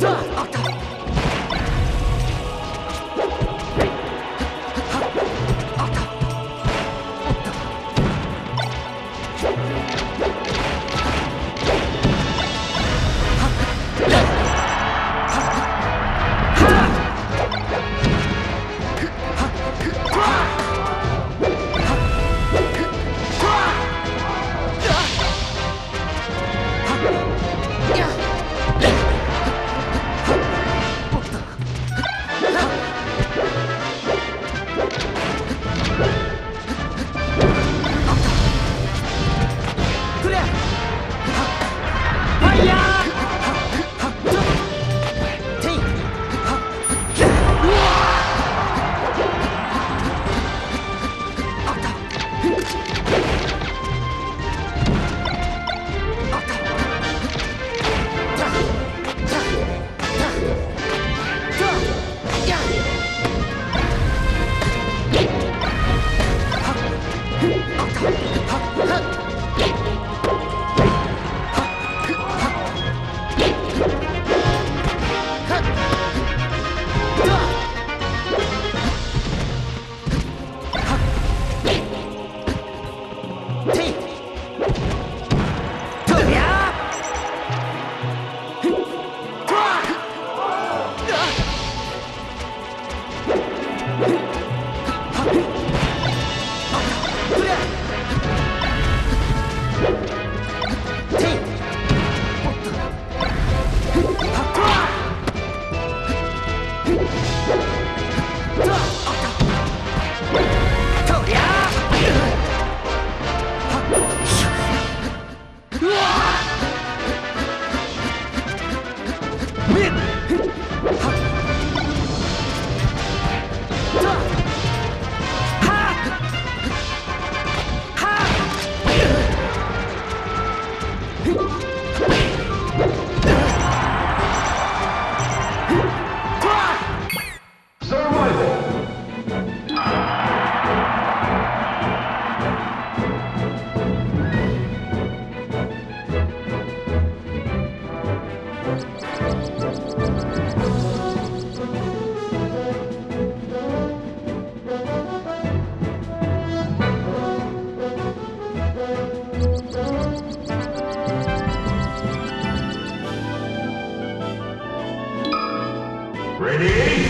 done. Hey! Duh! Ready?